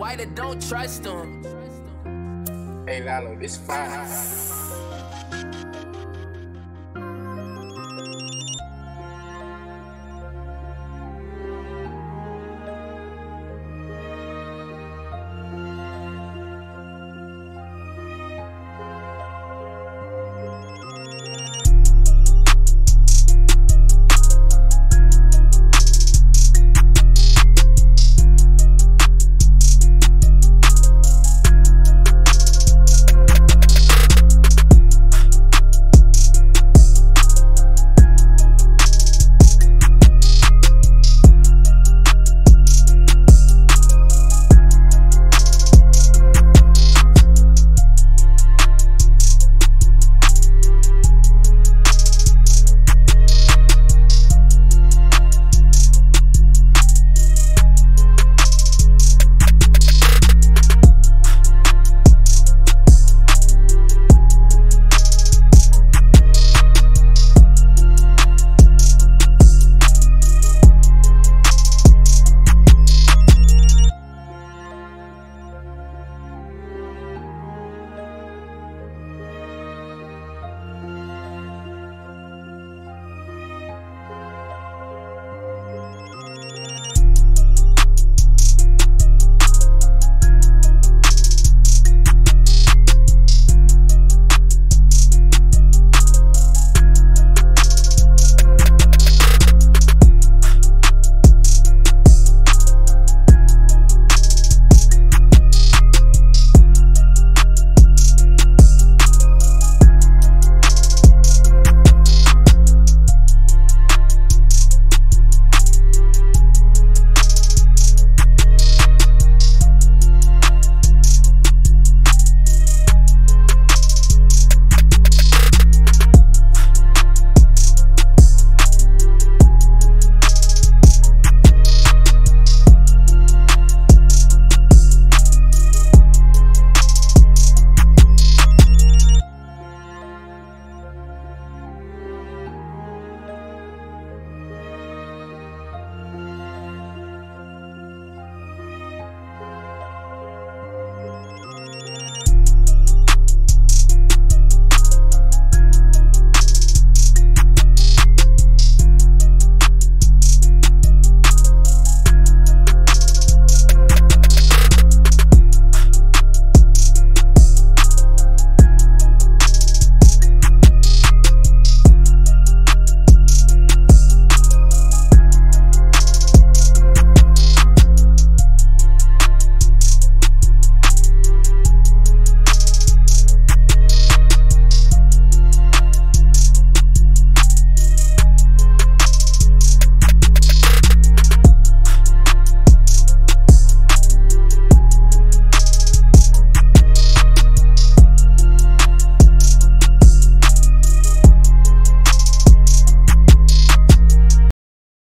white, they don't trust them. Hey Lalo, this fine.